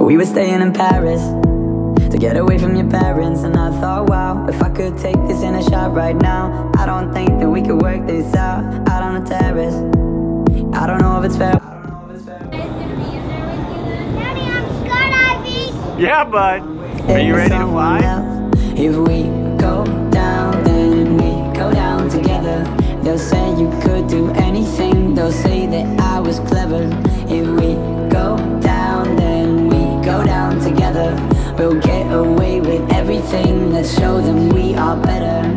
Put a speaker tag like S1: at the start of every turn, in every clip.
S1: We were staying in Paris to get away from your parents. And I thought, wow, if I could take this in a shot right now, I don't think that we could work this out out on the terrace. I don't know if it's fair.
S2: Daddy, I'm skydiving.
S3: Yeah, bud. Are you ready to fly?
S1: If we Let's show them we are better.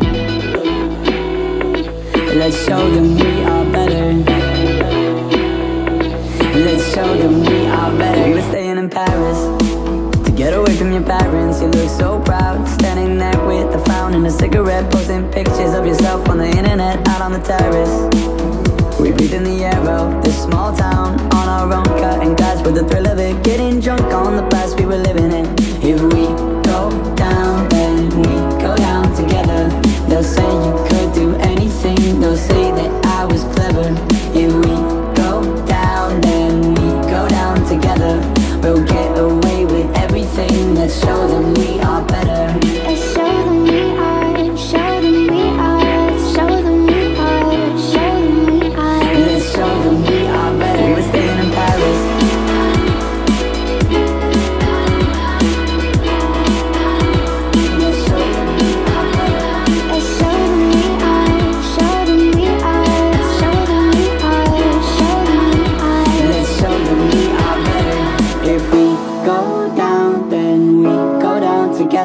S1: Let's show them we are better. Let's show them we are better. We were staying in Paris to get away from your parents. You look so proud, standing there with a frown and a cigarette, posting pictures of yourself on the internet, out on the terrace. We breathe in the air of this small town on our own, cutting glass with the thrill of it, getting drunk on the past we were living in. If we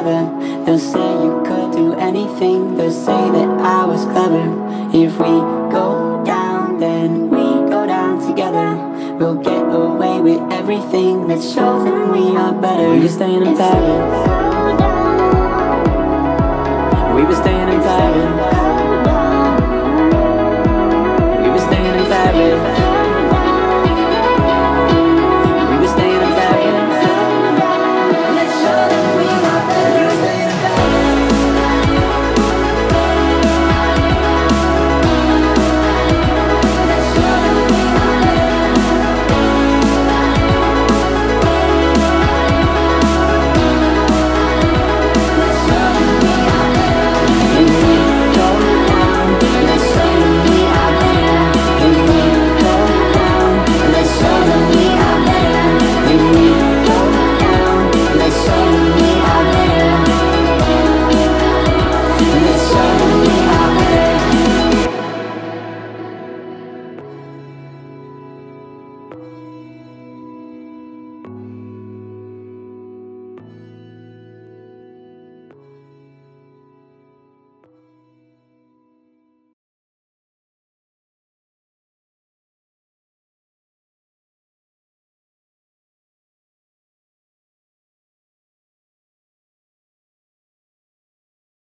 S1: They'll say you could do anything. They'll say that I was clever. If we go down, then we go down together. We'll get away with everything. Let's show them we are better. We were staying in Paris. We were staying in Paris. We were staying in Paris.